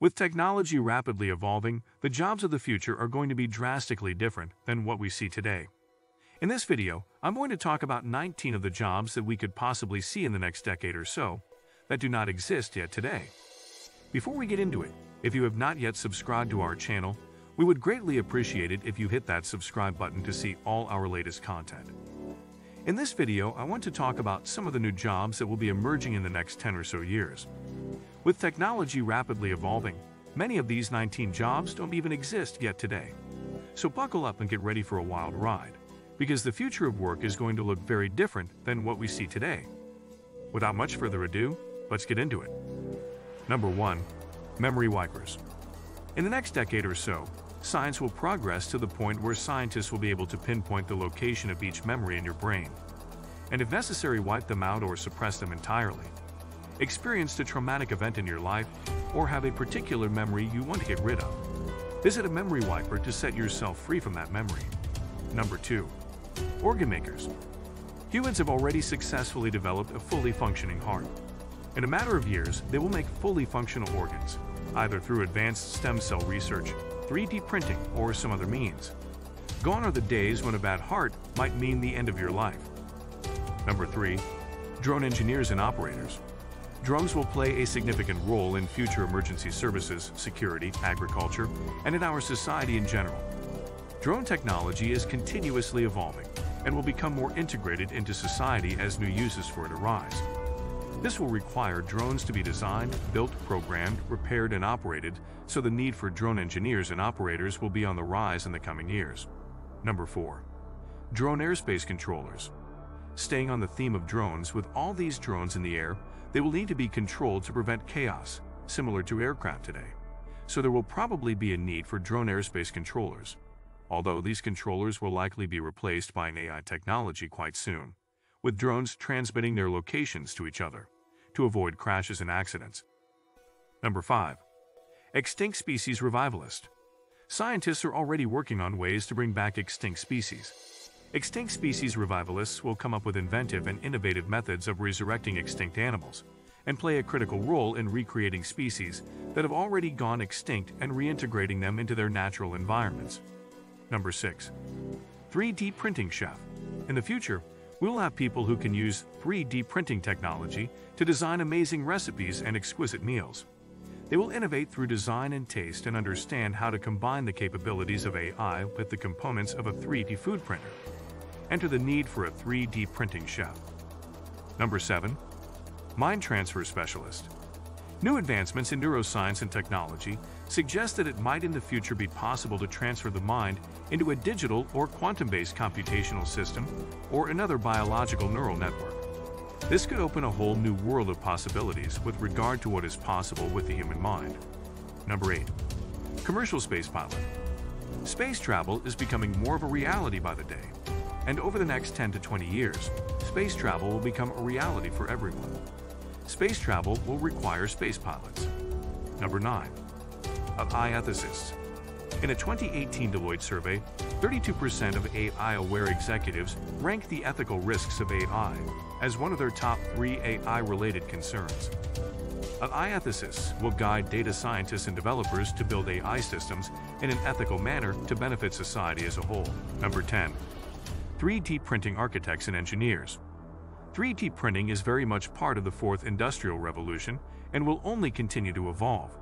With technology rapidly evolving, the jobs of the future are going to be drastically different than what we see today. In this video, I'm going to talk about 19 of the jobs that we could possibly see in the next decade or so that do not exist yet today. Before we get into it, if you have not yet subscribed to our channel, we would greatly appreciate it if you hit that subscribe button to see all our latest content. In this video, I want to talk about some of the new jobs that will be emerging in the next 10 or so years. With technology rapidly evolving, many of these 19 jobs don't even exist yet today. So buckle up and get ready for a wild ride, because the future of work is going to look very different than what we see today. Without much further ado, let's get into it. Number 1. Memory Wipers In the next decade or so, science will progress to the point where scientists will be able to pinpoint the location of each memory in your brain, and if necessary wipe them out or suppress them entirely experienced a traumatic event in your life, or have a particular memory you want to get rid of. Visit a memory wiper to set yourself free from that memory. Number 2. Organ makers. Humans have already successfully developed a fully functioning heart. In a matter of years, they will make fully functional organs, either through advanced stem cell research, 3D printing, or some other means. Gone are the days when a bad heart might mean the end of your life. Number 3. Drone engineers and operators. Drones will play a significant role in future emergency services, security, agriculture, and in our society in general. Drone technology is continuously evolving and will become more integrated into society as new uses for it arise. This will require drones to be designed, built, programmed, repaired, and operated, so the need for drone engineers and operators will be on the rise in the coming years. Number 4. Drone Airspace Controllers Staying on the theme of drones, with all these drones in the air, they will need to be controlled to prevent chaos, similar to aircraft today. So there will probably be a need for drone airspace controllers, although these controllers will likely be replaced by an AI technology quite soon, with drones transmitting their locations to each other to avoid crashes and accidents. Number 5. Extinct Species Revivalist Scientists are already working on ways to bring back extinct species. Extinct species revivalists will come up with inventive and innovative methods of resurrecting extinct animals and play a critical role in recreating species that have already gone extinct and reintegrating them into their natural environments. Number 6. 3D Printing Chef In the future, we will have people who can use 3D printing technology to design amazing recipes and exquisite meals. They will innovate through design and taste and understand how to combine the capabilities of AI with the components of a 3D food printer enter the need for a 3D printing chef. Number 7. Mind Transfer Specialist New advancements in neuroscience and technology suggest that it might in the future be possible to transfer the mind into a digital or quantum-based computational system or another biological neural network. This could open a whole new world of possibilities with regard to what is possible with the human mind. Number 8. Commercial Space Pilot Space travel is becoming more of a reality by the day and over the next 10 to 20 years, space travel will become a reality for everyone. Space travel will require space pilots. Number 9. Of AI ethicists. In a 2018 Deloitte survey, 32% of AI-aware executives rank the ethical risks of AI as one of their top three AI-related concerns. AI ethicists will guide data scientists and developers to build AI systems in an ethical manner to benefit society as a whole. Number 10. 3D printing architects and engineers. 3D printing is very much part of the fourth industrial revolution and will only continue to evolve.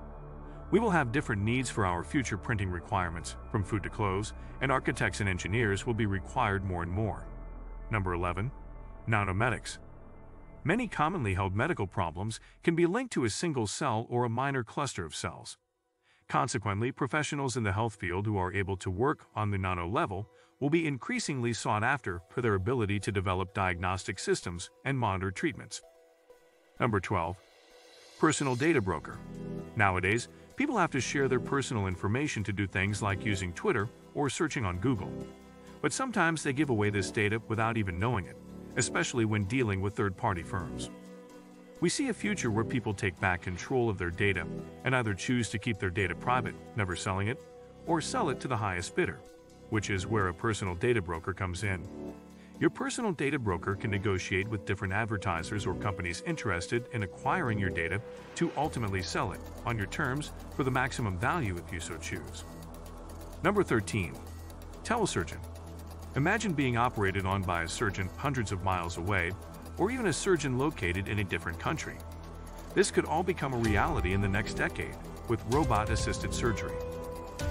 We will have different needs for our future printing requirements, from food to clothes, and architects and engineers will be required more and more. Number 11. Nanomedics. Many commonly held medical problems can be linked to a single cell or a minor cluster of cells. Consequently, professionals in the health field who are able to work on the nano level will be increasingly sought after for their ability to develop diagnostic systems and monitor treatments. Number 12. Personal Data Broker. Nowadays, people have to share their personal information to do things like using Twitter or searching on Google. But sometimes they give away this data without even knowing it, especially when dealing with third-party firms. We see a future where people take back control of their data and either choose to keep their data private, never selling it, or sell it to the highest bidder which is where a personal data broker comes in. Your personal data broker can negotiate with different advertisers or companies interested in acquiring your data to ultimately sell it on your terms for the maximum value if you so choose. Number 13. Telesurgeon. Imagine being operated on by a surgeon hundreds of miles away, or even a surgeon located in a different country. This could all become a reality in the next decade with robot-assisted surgery.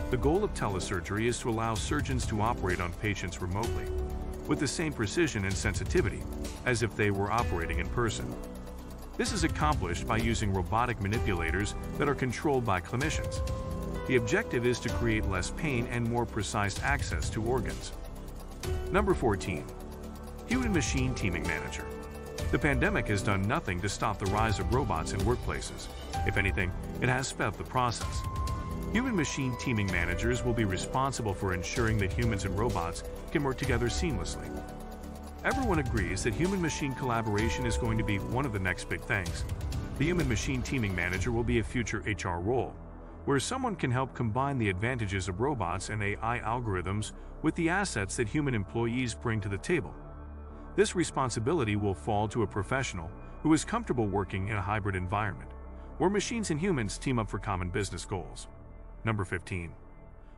The goal of telesurgery is to allow surgeons to operate on patients remotely, with the same precision and sensitivity as if they were operating in person. This is accomplished by using robotic manipulators that are controlled by clinicians. The objective is to create less pain and more precise access to organs. Number 14. Human-Machine Teaming Manager. The pandemic has done nothing to stop the rise of robots in workplaces. If anything, it has sped the process. Human-machine teaming managers will be responsible for ensuring that humans and robots can work together seamlessly. Everyone agrees that human-machine collaboration is going to be one of the next big things. The human-machine teaming manager will be a future HR role, where someone can help combine the advantages of robots and AI algorithms with the assets that human employees bring to the table. This responsibility will fall to a professional who is comfortable working in a hybrid environment, where machines and humans team up for common business goals. Number 15.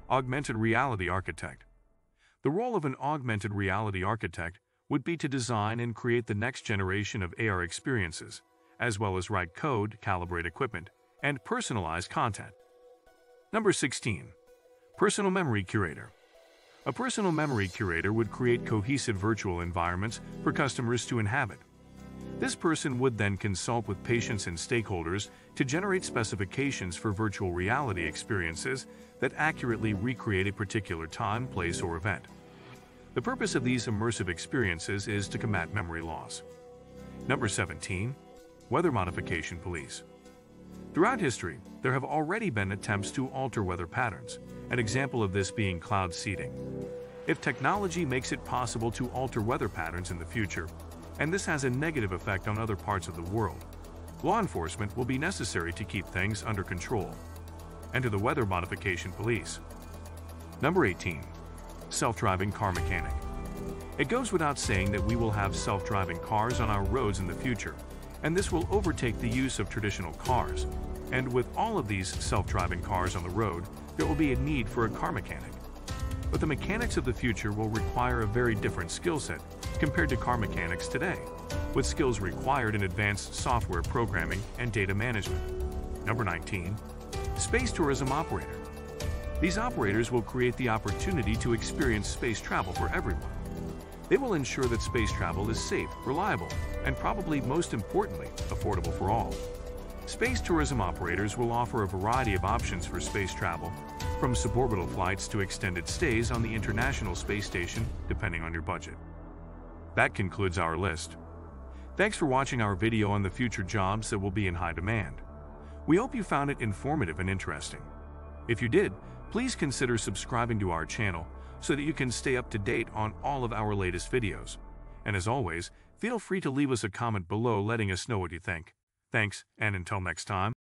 Augmented Reality Architect. The role of an augmented reality architect would be to design and create the next generation of AR experiences, as well as write code, calibrate equipment, and personalize content. Number 16. Personal Memory Curator. A personal memory curator would create cohesive virtual environments for customers to inhabit. This person would then consult with patients and stakeholders to generate specifications for virtual reality experiences that accurately recreate a particular time, place, or event. The purpose of these immersive experiences is to combat memory loss. Number 17. Weather Modification Police. Throughout history, there have already been attempts to alter weather patterns, an example of this being cloud seeding. If technology makes it possible to alter weather patterns in the future, and this has a negative effect on other parts of the world. Law enforcement will be necessary to keep things under control. Enter the Weather Modification Police. Number 18. Self-driving car mechanic. It goes without saying that we will have self-driving cars on our roads in the future, and this will overtake the use of traditional cars. And with all of these self-driving cars on the road, there will be a need for a car mechanic. But the mechanics of the future will require a very different skill set compared to car mechanics today, with skills required in advanced software programming and data management. Number 19. Space Tourism Operator. These operators will create the opportunity to experience space travel for everyone. They will ensure that space travel is safe, reliable, and probably most importantly, affordable for all. Space tourism operators will offer a variety of options for space travel, from suborbital flights to extended stays on the International Space Station, depending on your budget. That concludes our list. Thanks for watching our video on the future jobs that will be in high demand. We hope you found it informative and interesting. If you did, please consider subscribing to our channel so that you can stay up to date on all of our latest videos. And as always, feel free to leave us a comment below letting us know what you think. Thanks, and until next time.